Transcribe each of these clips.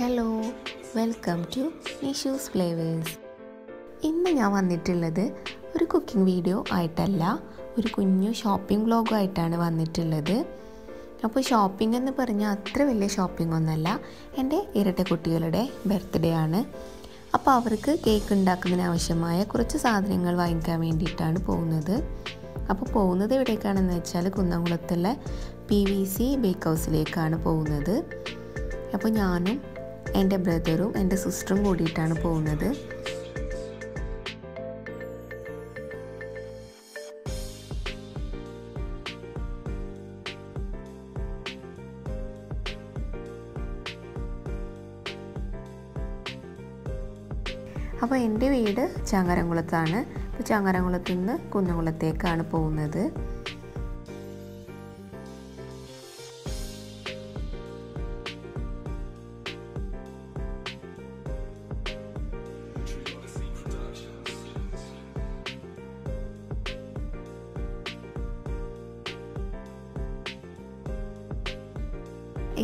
Hello welcome to Nishu's flavours ഇന്ന് ഞാൻ വന്നിട്ടുള്ളത് ഒരു കുക്കിംഗ് വീഡിയോ ആയിട്ടല്ല ഒരു കുഞ്ഞു ഷോപ്പിംഗ് വ്ലോഗും ആയിട്ടാണ് വന്നിട്ടുള്ളത്. അപ്പോൾ ഷോപ്പിംഗ് എന്ന് പറഞ്ഞാൽ അത്ര വലിയ ഷോപ്പിംഗ് ഒന്നല്ല എന്റെ ഇരട്ട കുട്ടികളുടെ ബർത്ത്ഡേ ആണ്. അപ്പോൾ അവർക്ക് കേക്ക് ഉണ്ടാക്കുന്നതിന് ആവശ്യമായ കുറച്ച് സാധനങ്ങൾ വാങ്ങിക്കാൻ വേണ്ടിയിട്ടാണ് പോകുന്നത്. അപ്പോൾ പോകുന്നത് എവിടേക്കാണെന്ന് വെച്ചാൽ കുന്നംകുളത്തുള്ള പി വി സി ബേക്ക് ഹൗസിലേക്കാണ് പോകുന്നത്. അപ്പോൾ ഞാനും എന്റെ ബ്രദറും എന്റെ സിസ്റ്ററും കൂടിയിട്ടാണ് പോകുന്നത്. അപ്പോൾ എന്റെ വീട് ചങ്ങരംകുളത്താണ്. അപ്പോൾ ചങ്ങരംകുളത്ത് നിന്ന് കുന്നംകുളത്തേക്കാണ് പോകുന്നത്.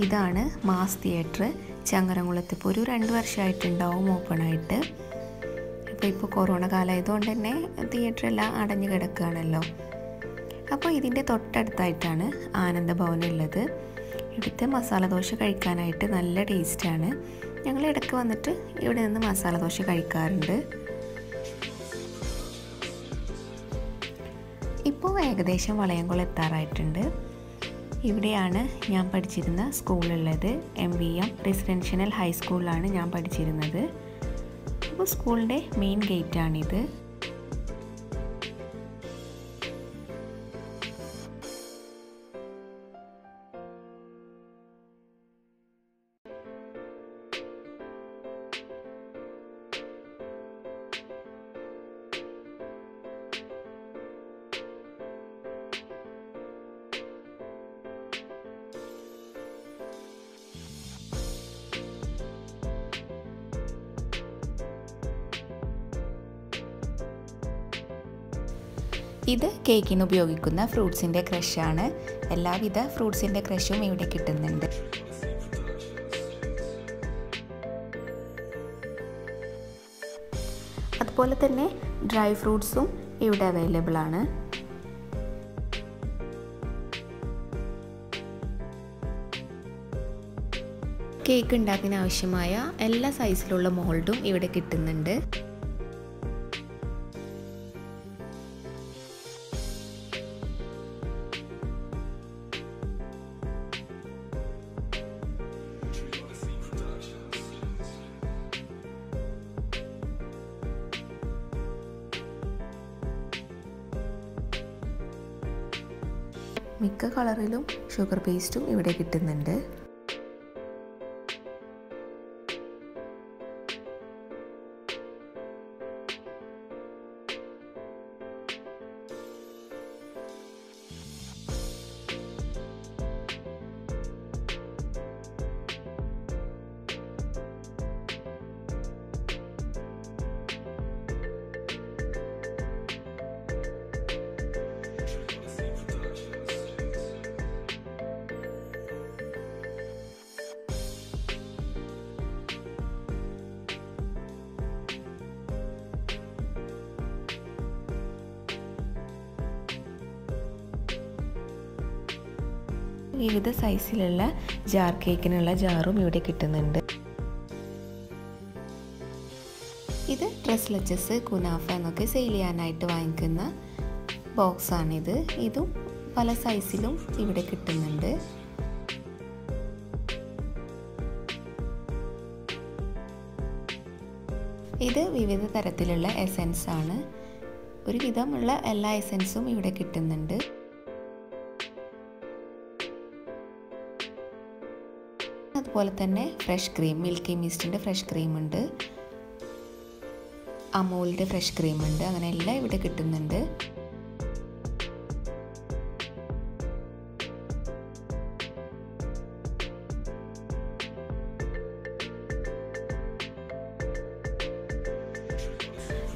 ഇതാണ് മാസ് തിയേറ്റർ. ചങ്ങരംകുളത്ത് ഇപ്പോൾ ഒരു രണ്ട് വർഷമായിട്ടുണ്ടാവും ഓപ്പണായിട്ട് അപ്പോൾ ഇപ്പോൾ കൊറോണ കാലമായതുകൊണ്ട് തന്നെ തിയേറ്റർ എല്ലാം അടഞ്ഞു കിടക്കുകയാണല്ലോ. അപ്പോൾ ഇതിന്റെ തൊട്ടടുത്തായിട്ടാണ് ആനന്ദഭവൻ ഉള്ളത്. ഇവിടുത്തെ മസാല ദോശ കഴിക്കാനായിട്ട് നല്ല ടേസ്റ്റാണ് ഞങ്ങൾ ഇടയ്ക്ക് വന്നിട്ട് ഇവിടെ നിന്ന് മസാല ദോശ കഴിക്കാറുണ്ട്. ഇപ്പോൾ ഏകദേശം വളയംകുളം എത്താറായിട്ടുണ്ട്. ഇവിടെയാണ് ഞാൻ പഠിച്ചിരുന്ന സ്കൂളുള്ളത്. എം വി എം റെസിഡൻഷ്യൽ ഹൈസ്കൂളിലാണ് ഞാൻ പഠിച്ചിരുന്നത്. അപ്പോൾ സ്കൂളിന്റെ മെയിൻ ഗേറ്റാണിത് ഇത് കേക്കിന് ഉപയോഗിക്കുന്ന ഫ്രൂട്ട്സിന്റെ ക്രഷാണ്. എല്ലാവിധ ഫ്രൂട്ട്സിന്റെ ക്രഷും ഇവിടെ കിട്ടുന്നുണ്ട്. അതുപോലെ തന്നെ ഡ്രൈ ഫ്രൂട്ട്സും ഇവിടെ അവൈലബിൾ ആണ്. കേക്ക് ഉണ്ടാക്കാൻ ആവശ്യമായ എല്ലാ സൈസിലുള്ള മോൾഡും ഇവിടെ കിട്ടുന്നുണ്ട്. മിക്ക കളറിലും ഷുഗർ പേസ്റ്റും ഇവിടെ കിട്ടുന്നുണ്ട്. വിവിധ സൈസിലുള്ള ജാർ കേക്കിനുള്ള ജാറും ഇവിടെ കിട്ടുന്നുണ്ട്. ഇത് ഡ്രസ് ലച്ചസ് കുനാഫ എന്നൊക്കെ സെയിൽ ചെയ്യാനായിട്ട് വാങ്ങിക്കുന്ന ബോക്സാണിത് ഇതും പല സൈസിലും ഇവിടെ കിട്ടുന്നുണ്ട്. ഇത് വിവിധ തരത്തിലുള്ള എസൻസ് ആണ്. ഒരുവിധമുള്ള എല്ലാ എസൻസും ഇവിടെ കിട്ടുന്നുണ്ട്. അതുപോലെ തന്നെ ഫ്രഷ് ക്രീം മിൽക്കി മിസ്റ്റിന്റെ ഫ്രഷ് ക്രീമുണ്ട് അമൂലിന്റെ ഫ്രഷ് ക്രീമുണ്ട് അങ്ങനെ എല്ലാം ഇവിടെ കിട്ടുന്നുണ്ട്.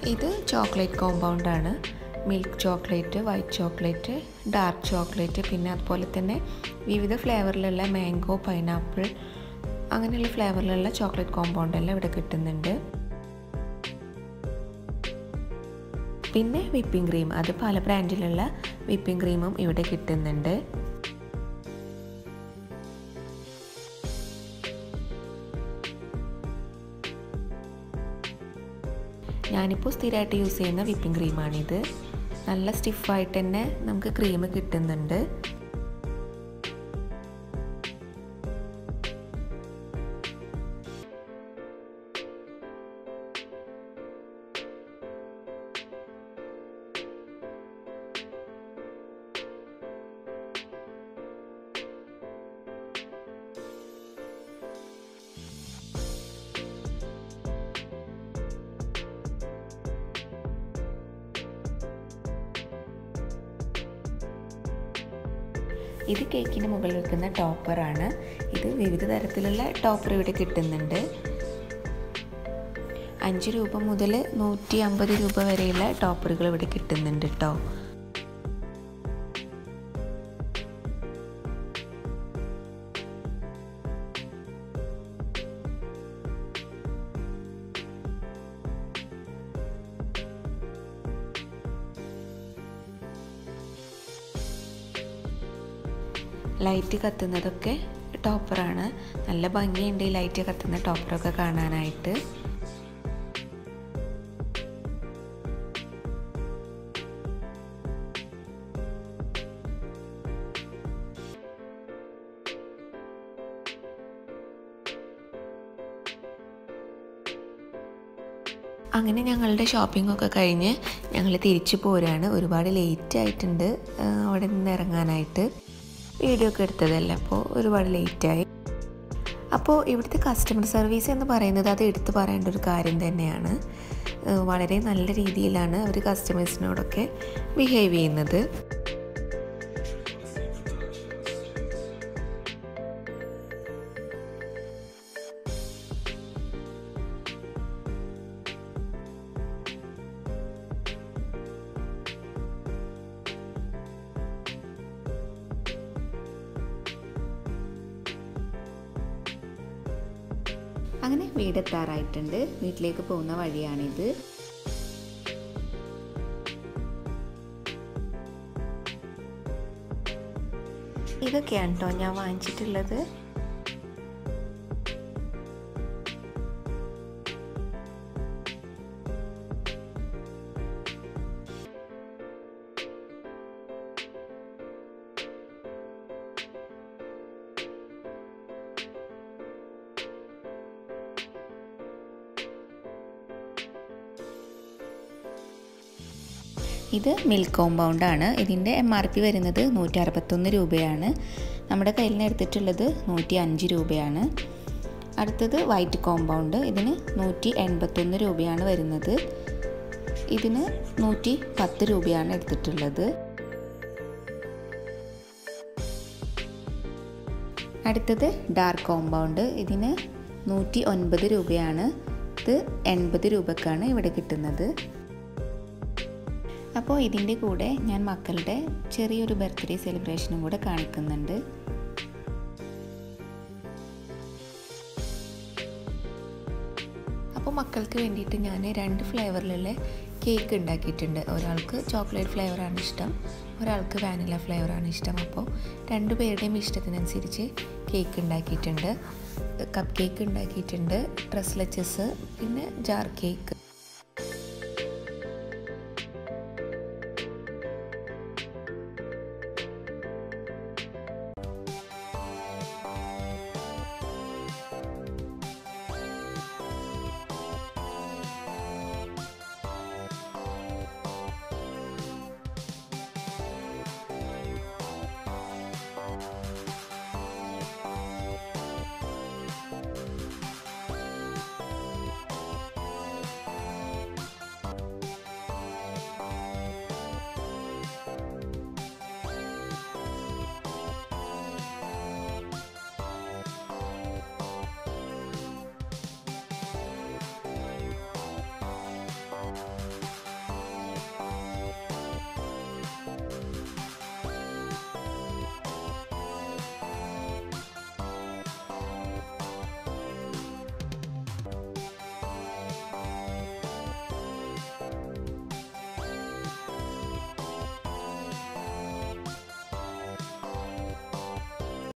ഇത് ചോക്ലേറ്റ് കോമ്പൗണ്ട് ആണ്. Milk chocolate white chocolate dark chocolate പിന്നെ അതുപോലെ തന്നെ വിവിധ ഫ്ലേവറിലുള്ള മാംഗോ പൈനാപ്പിൾ അങ്ങനെയുള്ള ഫ്ലേവറിലുള്ള ചോക്ലേറ്റ് കോമ്പൗണ്ട് എല്ലാം ഇവിടെ കിട്ടുന്നുണ്ട്. പിന്നെ വിപ്പിംഗ് ക്രീം അത് പല ബ്രാൻഡിലുള്ള വിപ്പിംഗ് ക്രീമും ഇവിടെ കിട്ടുന്നുണ്ട്. ഞാനിപ്പോൾ സ്ഥിരമായിട്ട് യൂസ് ചെയ്യുന്ന വിപ്പിംഗ് ക്രീമാണിത് നല്ല സ്റ്റിഫായിട്ട് തന്നെ നമുക്ക് ക്രീം കിട്ടുന്നുണ്ട്. ഇത് കേക്കിന് മുകളിൽ വെക്കുന്ന ടോപ്പറാണ് ഇത് വിവിധ തരത്തിലുള്ള ടോപ്പർ ഇവിടെ കിട്ടുന്നുണ്ട്. അഞ്ച് രൂപ മുതൽ നൂറ്റി അമ്പത് രൂപ വരെയുള്ള ടോപ്പറുകൾ ഇവിടെ കിട്ടുന്നുണ്ട് കേട്ടോ ലൈറ്റ് കത്തുന്നതൊക്കെ ടോപ്പറാണ്. നല്ല ഭംഗിയുണ്ട് ഈ ലൈറ്റ് കത്തുന്ന ടോപ്പറൊക്കെ കാണാനായിട്ട്. അങ്ങനെ ഞങ്ങളുടെ ഷോപ്പിംഗ് ഒക്കെ കഴിഞ്ഞ് ഞങ്ങൾ തിരിച്ചു പോരാണ്. ഒരുപാട് ലേറ്റ് ആയിട്ടുണ്ട് അവിടെ നിന്ന് ഇറങ്ങാനായിട്ട്. വീഡിയോ ഒക്കെ എടുത്തതല്ല? അപ്പോൾ ഒരുപാട് ലേറ്റായി അപ്പോൾ ഇവിടുത്തെ കസ്റ്റമർ സർവീസ് എന്ന് പറയുന്നത് അത് എടുത്തു പറയേണ്ട ഒരു കാര്യം തന്നെയാണ്. വളരെ നല്ല രീതിയിലാണ് അവർ കസ്റ്റമേഴ്സിനോടൊക്കെ ബിഹേവ് ചെയ്യുന്നത്. അങ്ങനെ വീടെത്താറായിട്ടുണ്ട്. വീട്ടിലേക്ക് പോകുന്ന വഴിയാണിത്. ഇതൊക്കെയാണ് കേട്ടോ ഞാൻ വാങ്ങിച്ചിട്ടുള്ളത്. ഇത് മിൽക്ക് കോമ്പൗണ്ട് ആണ്. ഇതിന്റെ എം ആർ പി വരുന്നത് നൂറ്റി അറുപത്തൊന്ന് രൂപയാണ്. നമ്മുടെ കയ്യിൽ നിന്ന് എടുത്തിട്ടുള്ളത് നൂറ്റി അഞ്ച് രൂപയാണ്. അടുത്തത് വൈറ്റ് കോമ്പൗണ്ട് ഇതിന് നൂറ്റി എൺപത്തൊന്ന് രൂപയാണ് വരുന്നത്. ഇതിന് നൂറ്റി പത്ത് രൂപയാണ് എടുത്തിട്ടുള്ളത്. അടുത്തത് ഡാർക്ക് കോമ്പൗണ്ട് ഇതിന് നൂറ്റി ഒൻപത് രൂപയാണ്. ഇത് എൺപത് രൂപക്കാണ് ഇവിടെ കിട്ടുന്നത്. അപ്പോൾ ഇതിന്റെ കൂടെ ഞാൻ മക്കളുടെ ചെറിയൊരു ബർത്ത്ഡേ സെലിബ്രേഷനും കൂടെ കാണിക്കുന്നുണ്ട്. അപ്പോൾ മക്കൾക്ക് വേണ്ടിയിട്ട് ഞാൻ രണ്ട് ഫ്ലേവറിലുള്ള കേക്ക് ഉണ്ടാക്കിയിട്ടുണ്ട്. ഒരാൾക്ക് ചോക്ലേറ്റ് ഫ്ലേവറാണ് ഇഷ്ടം ഒരാൾക്ക് വാനില ഫ്ലേവറാണ് ഇഷ്ടം. അപ്പോൾ രണ്ടു പേരുടെയും ഇഷ്ടത്തിനനുസരിച്ച് കേക്ക് ഉണ്ടാക്കിയിട്ടുണ്ട്. കപ്പ് കേക്ക് ഉണ്ടാക്കിയിട്ടുണ്ട് ഡ്രസ്ലെച്ചസ് പിന്നെ ജാർ കേക്ക്.